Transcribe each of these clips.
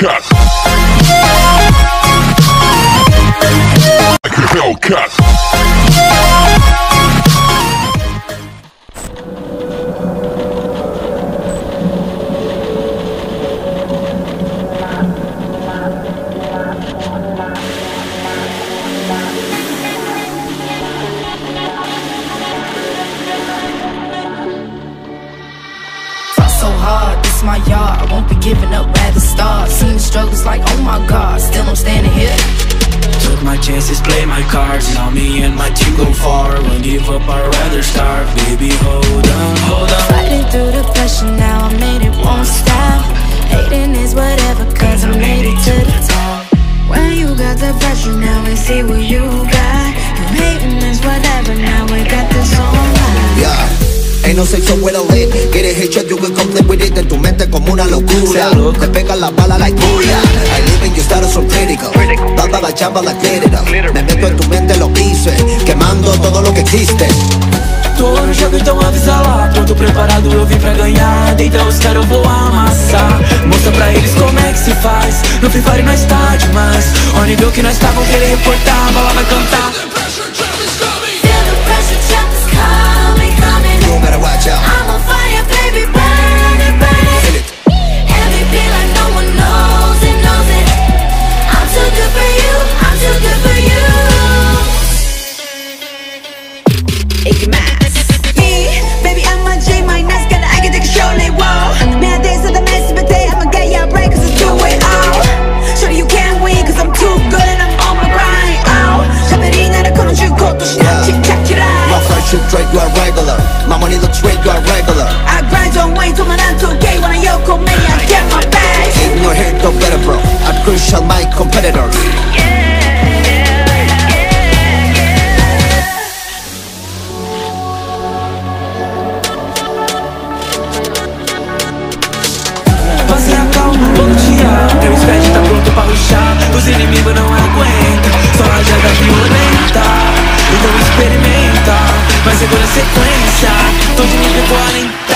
Hellcat. Like a Hellcat. So hard, this my yard. I won't be giving up, rather. Seen the struggles like, oh my god, still I'm standing here. Took my chances, play my cards Now me and my team go far Won't give up, I'd rather starve Baby, hold on, hold on Fighting through the pressure now, I made it, won't stop. Hating is whatever, cause I made it to the top. When you got the pressure now, we see what you got. You hating is whatever, now we got this on live. Yeah. Ain't no sexo with a lit Get it hit you can complete it En tu mente como una locura. Te pegan la bala like booyah I live in your status so critical. Dada la chamba la glitter Me meto en tu mente lo que hice Quemando todo lo que existe. Tô no jogo, então avisa lá Pronto, preparado, eu vim pra ganhar Deita os caras, eu vou amassar Mostra pra eles como é que se faz No Free Fire nós tá demais Ó nível que nós tá, vão querer reportar A bala vai cantar My money looks regular, regular. I grind on way to my 2K When I yo, call me, I get my bag Ignore here, go better bro. I crush crucial my competitors. Sequência Todo mundo 40 Feel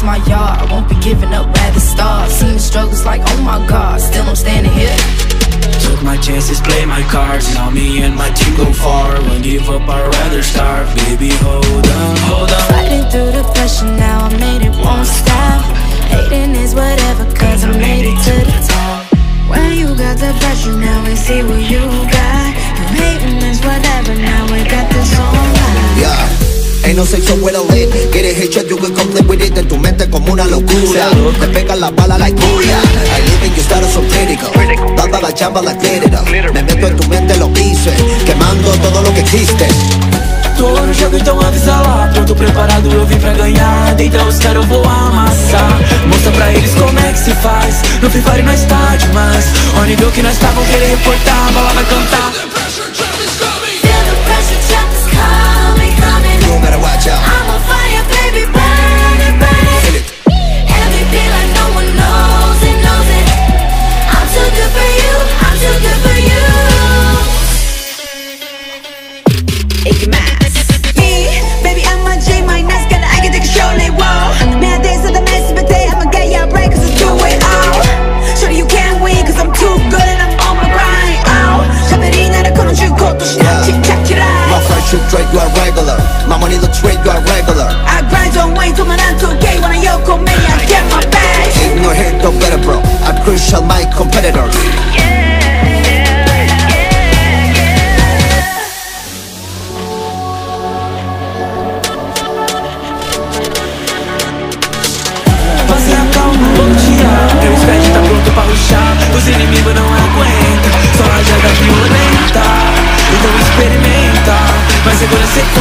hard, my yard. I won't be giving up, rather start. Seen the struggles like, oh my god, still I'm standing here. Took my chances, play my cards Now me and my team go far Won't give up, I'd rather starve Baby, hold on, hold on Fighting through the pressure now, I made it, won't stop. Hating is whatever, cause I made it to the top. When you got the pressure now, we see what you got. You hating is whatever, now we got this on live. Yeah. Ain't no sexo with a lit Get it hit you can complete with it. En tu mente como una locura. Te pegan la bala like booyah I live in your status so critical. Dada la chamba la glitter. Me meto en tu mente lo que hice. Quemando todo lo que existe. Tô no jogo, então avisa lá Pronto, preparado, eu vim pra ganhar Deita os caras, eu vou amassar Mostra pra eles como é que se faz No Free Fire nós tá demais Ó o nível que nós tá, vão querer reportar A bala vai cantar out competitors. Você acalma, Meu squad tá pronto pra ruxar. Os inimigos não aguentam. Só rajada violenta Então experimenta. Mas segura a sequência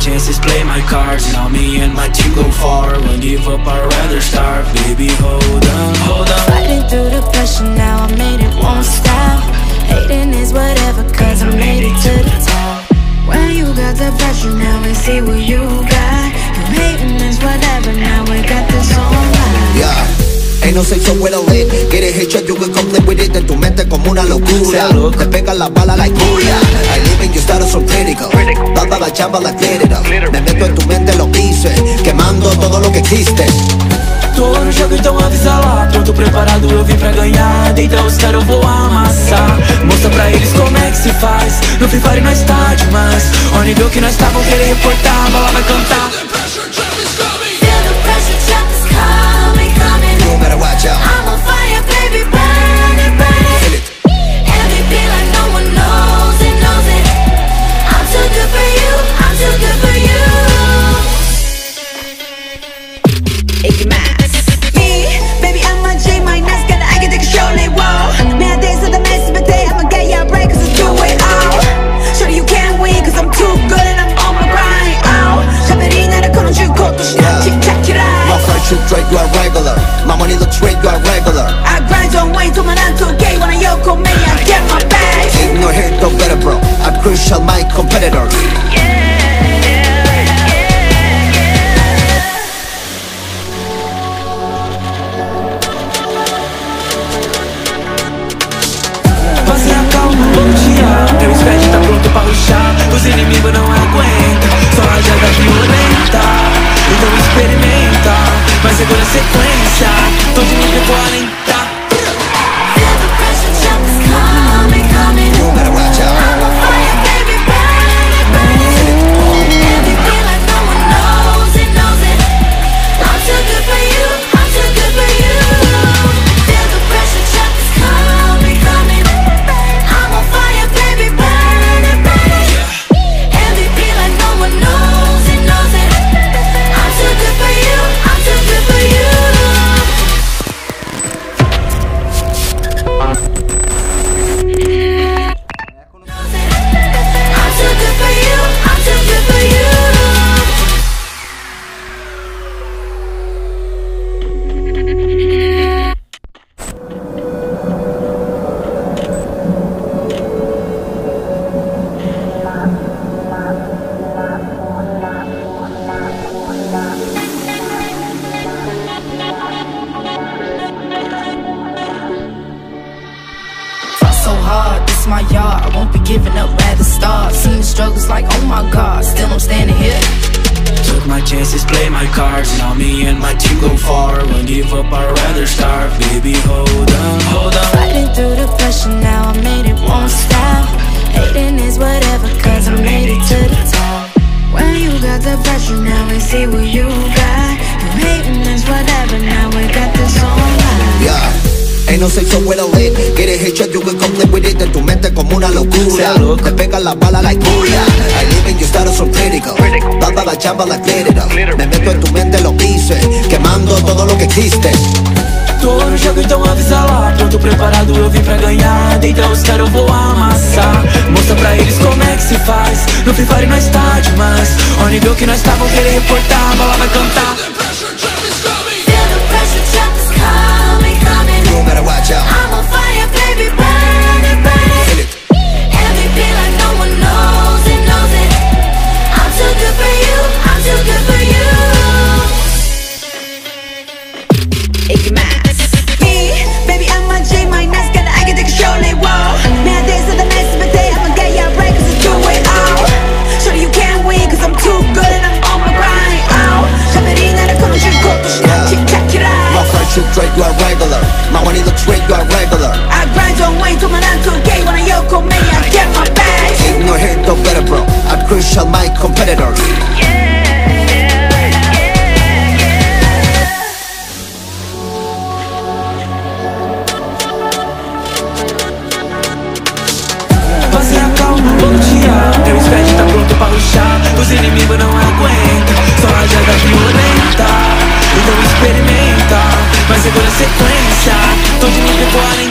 chances, play my cards Now me and my team go far Won't give up, I'd rather starve Baby, hold on, hold on Fighting through the pressure now, I made it, won't stop. Hating is whatever, cause I made it to the top. When you got the pressure now, and see what you got. You hating is whatever, now we got this on lock. Yeah. Ain't no sexo with a lit Get it hit you can complete with it. En tu mente como una locura. Te pegan la bala like booyah I live in your status so critical. Dada la chamba glitter Me meto en tu mente lo quise Quemando todo lo que existe. Tô no jogo, então avisa lá Pronto, preparado, eu vim pra ganhar Deita os caras, eu vou amassar Mostra pra eles como é que se faz No Free Fire nós tá demais Ó nível que nós tá, vão querer reportar A bala vai cantar watch out I'm on fire, baby, burn it, burn Feel it. it. Everything like no one knows it, knows it. I'm too good for you, I'm too good for you. Iggy money looks straight, you are regular. I grind on way to my nine to gay when I yoko me, I get my bag. Ain't no hit, no better bro. I'm crucial my competitors Você acalma, bom dia Meu squad tá pronto pra ruxar Os inimigos não aguentam Só rajada violenta Então experimenta Mas segura a sequência Tô de nível 40 como una locura. Me pegan la bala like bulla I live in your status so critical. Banda la chamba la glitter. Me meto en tu mente lo pise Quemando todo lo que existe. Tô no jogo, então avisa lá Pronto, preparado, eu vim pra ganhar Deita os caras, eu vou amassar Mostra pra eles como é que se faz No Free Fire nós tá demais Ó nível que nós tá, vão querer reportar A bala vai cantar One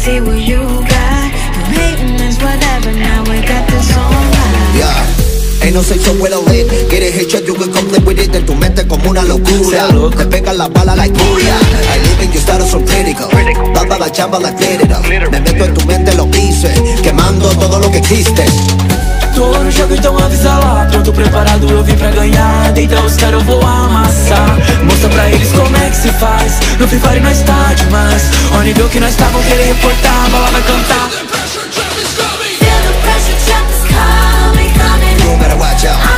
see what you got. Whatever, now got this. Yeah. Ain't no sex so well on it. Get it hit, you can complete with it. De tu mente como una locura. Te pegan la bala like furia I live in your status from critical. Dada la chamba like glitter Me meto en tu mente, lo hice. Quemando todo lo que existe. Tô no jogo, então avisa lá. Pronto, preparado, eu vim pra ganhar. Deitar os caras, eu vou amassar. Mostra pra eles como é que se faz. No Free Fire nós tá demais. Ó nível que nós tá, vão querer reportar. A bala vai cantar. Feel the pressure, jump is coming, coming. You better watch out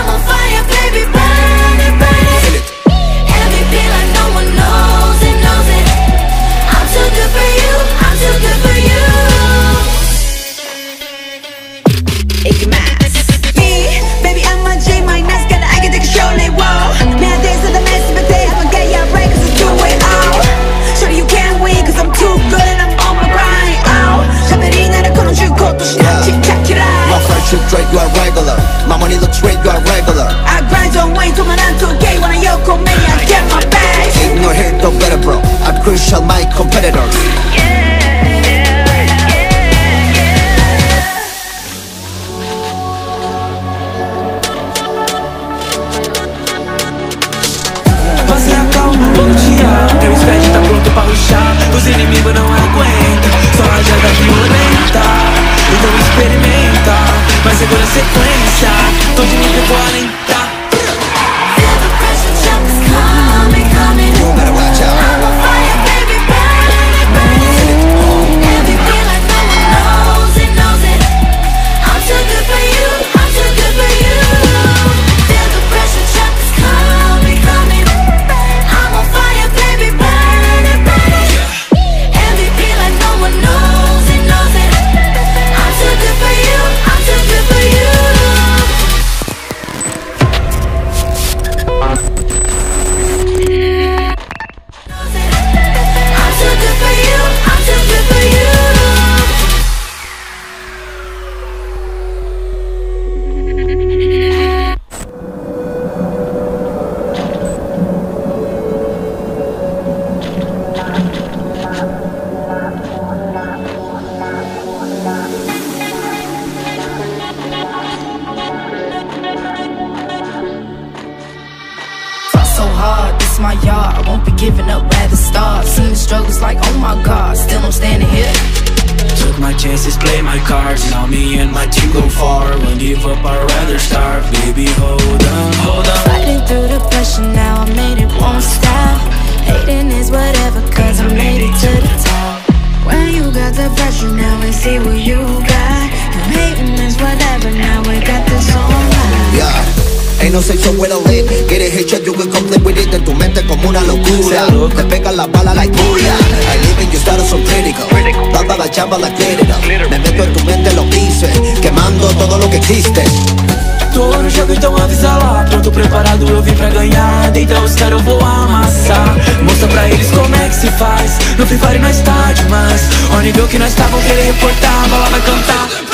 be giving up, rather starve. Seen the struggles like, oh my god, still I'm standing here. Took my chances, play my cards. Now me and my team go far. Won't give up, I'd rather starve. Baby, hold on, hold on. Fighting through the pressure now, I made it, won't stop. Hating is whatever, cause I made it to the top. When you got the pressure now, and see what you got. You hating is whatever, now we got this on lock. Yeah. Sexo with a lit Get it hit you, can complete with it En tu mente como una locura. Te pegan las balas like booyah I live in your status so critical. Dada la chamba like glitter Me meto en tu mente lo hice Quemando todo lo que existe. Tô no jogo, então avisa lá Pronto, preparado, eu vim pra ganhar Deita os caras, eu vou amassar Mostra pra eles como é que se faz No Free Fire nós tá demais Ao nível que nós tá, vão querer reportar A bola vai cantar